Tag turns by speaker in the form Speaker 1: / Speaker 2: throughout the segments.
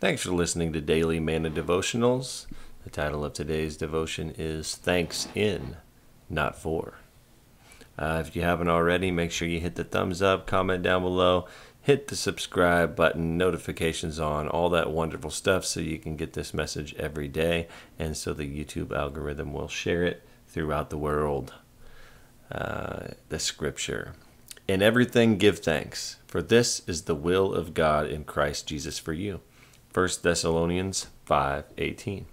Speaker 1: Thanks for listening to Daily Manna Devotionals. The title of today's devotion is Thanks In, Not For. Uh, if you haven't already, make sure you hit the thumbs up, comment down below, hit the subscribe button, notifications on, all that wonderful stuff so you can get this message every day and so the YouTube algorithm will share it throughout the world. Uh, the scripture. In everything give thanks, for this is the will of God in Christ Jesus for you. 1 Thessalonians 5:18.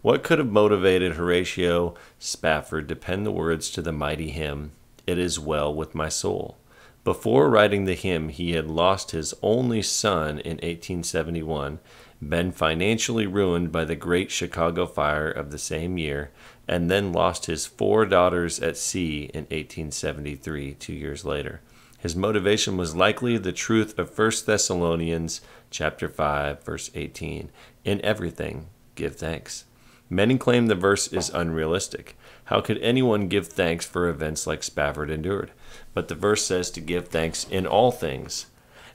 Speaker 1: What could have motivated Horatio Spafford to pen the words to the mighty hymn, It is well with my soul? Before writing the hymn, he had lost his only son in 1871, been financially ruined by the great Chicago fire of the same year, and then lost his four daughters at sea in 1873, two years later. His motivation was likely the truth of 1 Thessalonians chapter 5 verse 18. In everything give thanks. Many claim the verse is unrealistic. How could anyone give thanks for events like Spafford endured? But the verse says to give thanks in all things,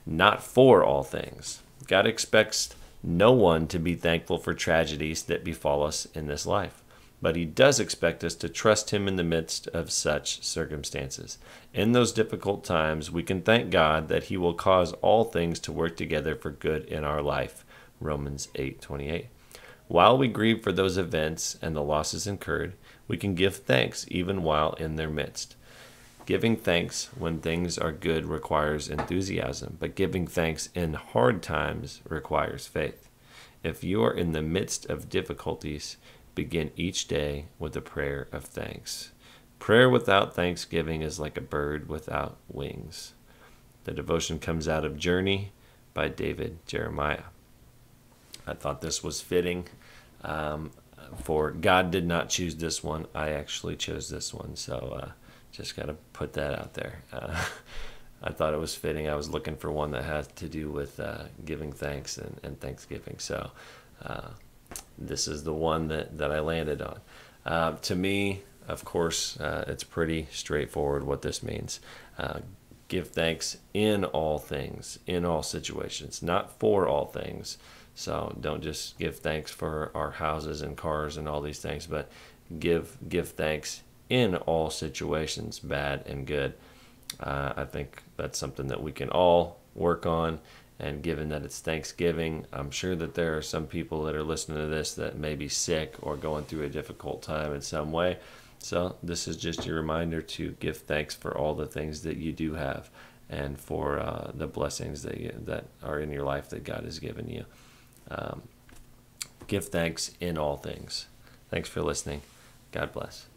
Speaker 1: not for all things. God expects no one to be thankful for tragedies that befall us in this life but he does expect us to trust him in the midst of such circumstances. In those difficult times, we can thank God that he will cause all things to work together for good in our life. Romans 8:28. While we grieve for those events and the losses incurred, we can give thanks even while in their midst. Giving thanks when things are good requires enthusiasm, but giving thanks in hard times requires faith. If you are in the midst of difficulties, begin each day with a prayer of thanks. Prayer without thanksgiving is like a bird without wings. The devotion comes out of Journey by David Jeremiah. I thought this was fitting. Um, for God did not choose this one. I actually chose this one. So uh, just got to put that out there. Uh, I thought it was fitting. I was looking for one that had to do with uh, giving thanks and, and Thanksgiving. So uh, this is the one that, that I landed on. Uh, to me, of course, uh, it's pretty straightforward what this means. Uh, give thanks in all things, in all situations, not for all things. So don't just give thanks for our houses and cars and all these things, but give give thanks in all situations, bad and good. Uh, I think that's something that we can all work on and given that it's Thanksgiving, I'm sure that there are some people that are listening to this that may be sick or going through a difficult time in some way. So, this is just your reminder to give thanks for all the things that you do have and for uh, the blessings that, you, that are in your life that God has given you. Um, give thanks in all things. Thanks for listening. God bless.